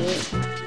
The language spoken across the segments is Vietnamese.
it.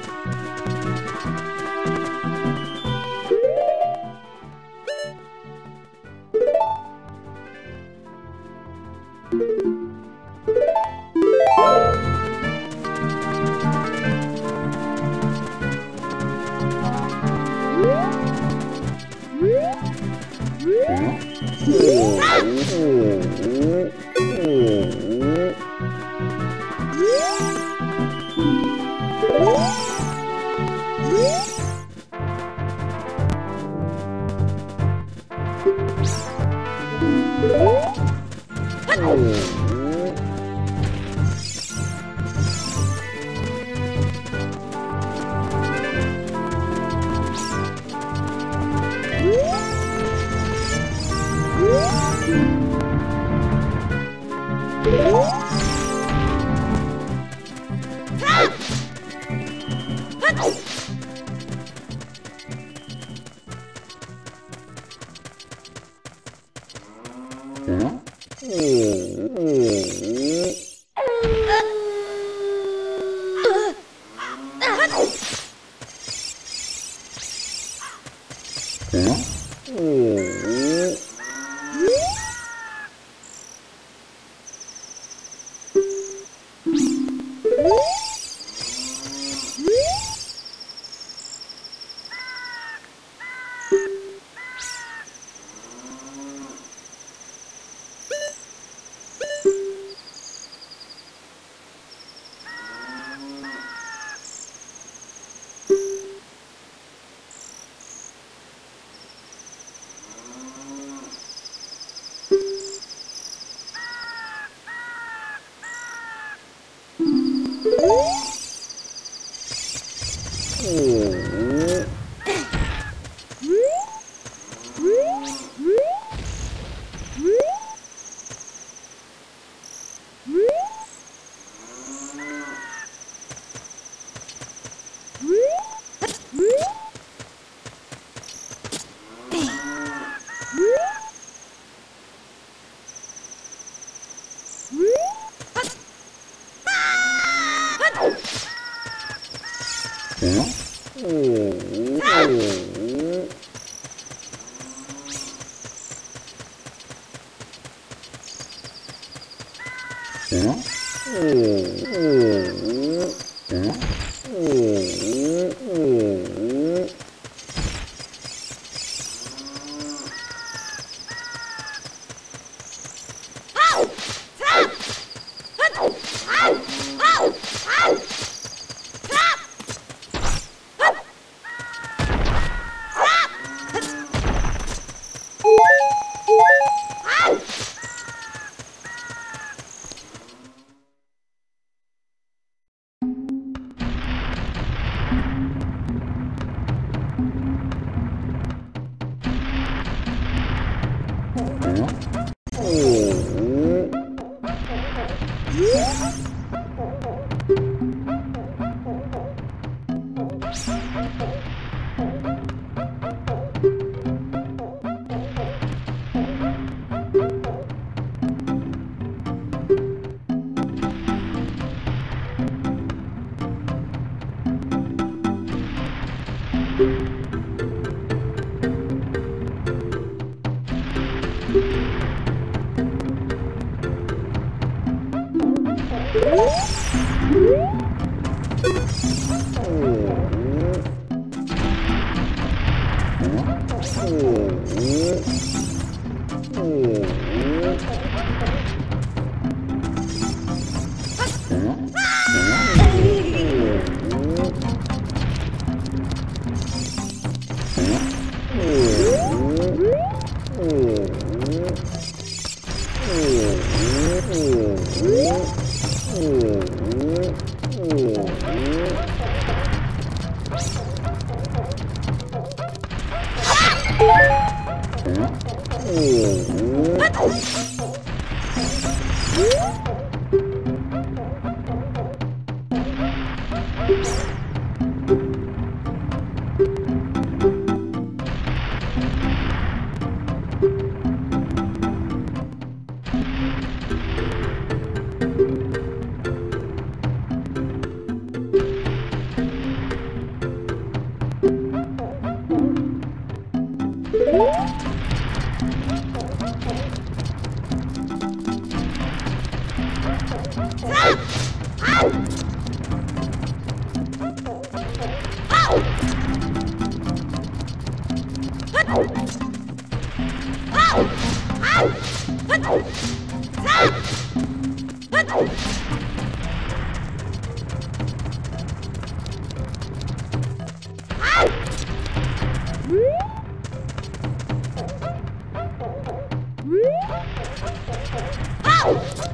Hit!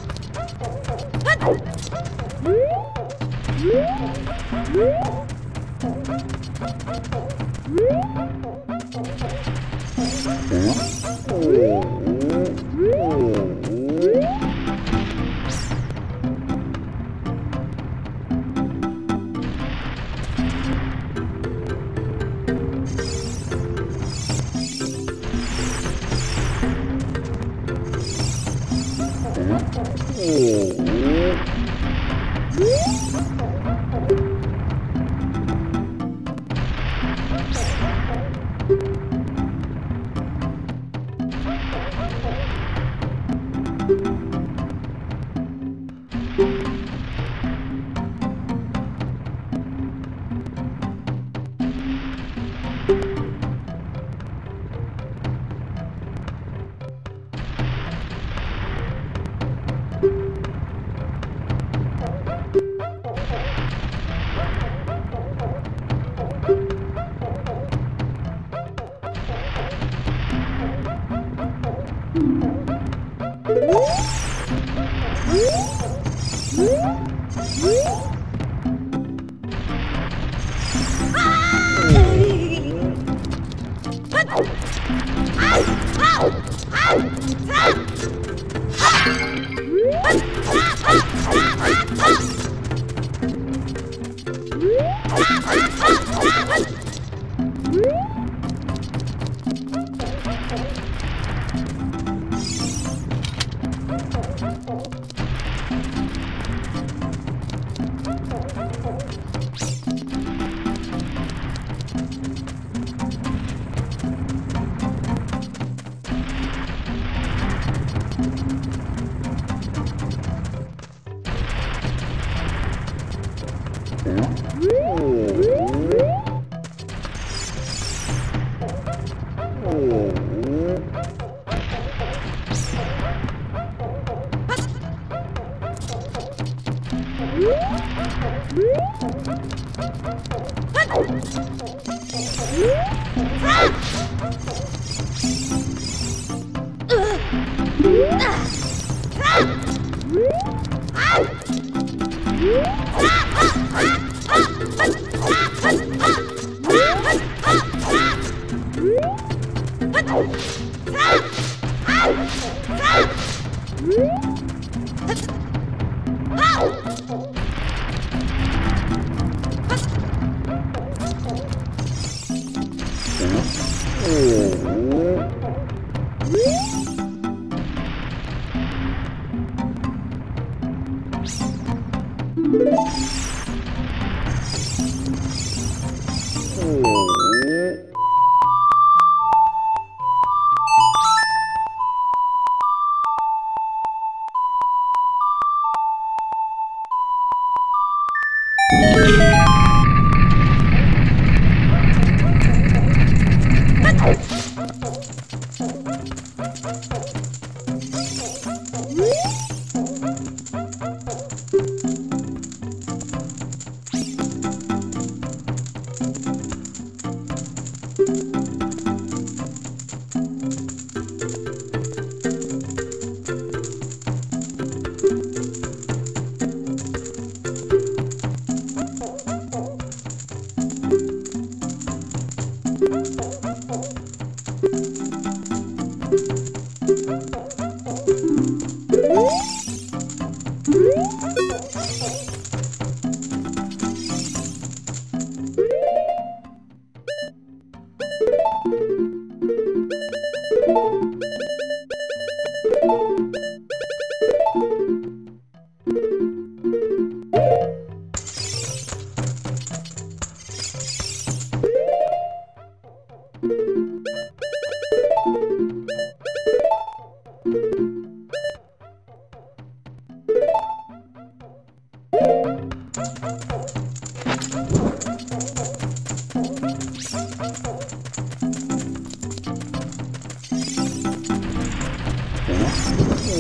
Au!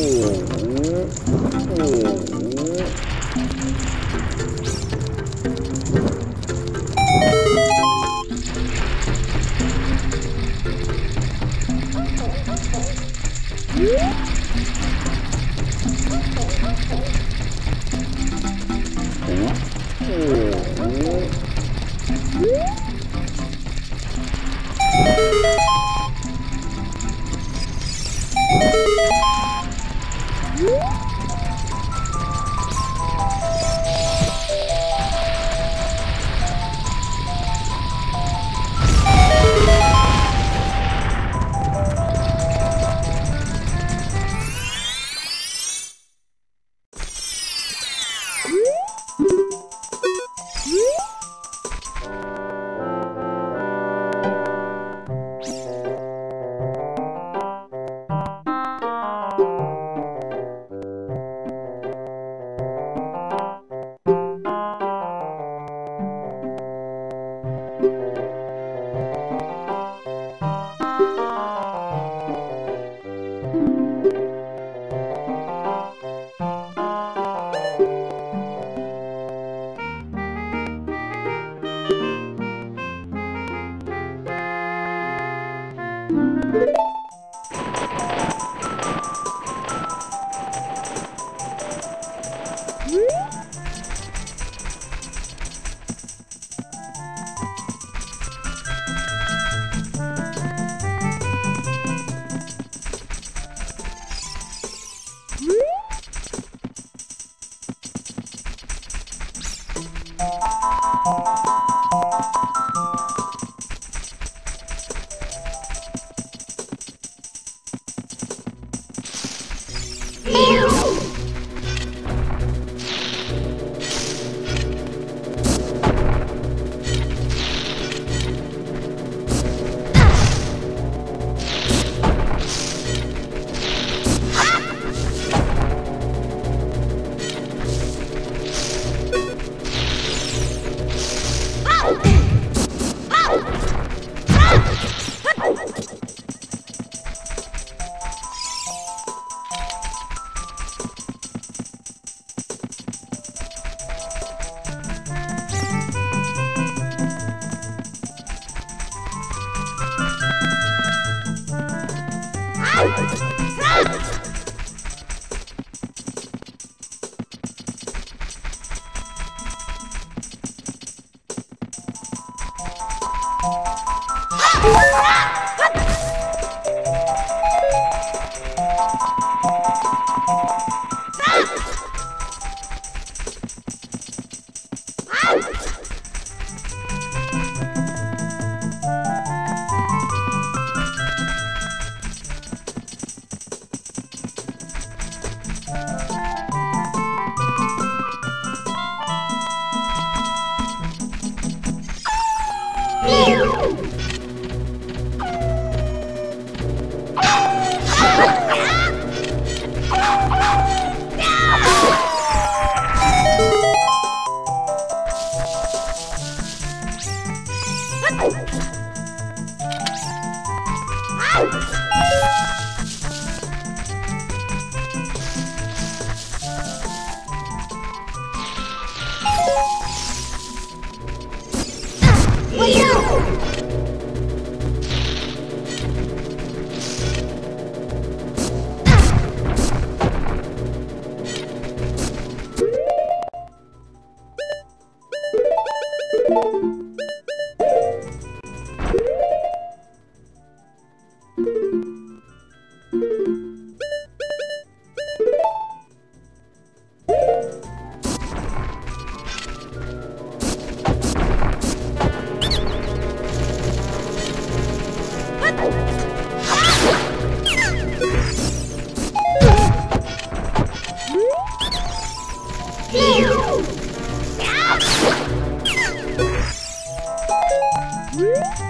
Ooh. Tchau. Música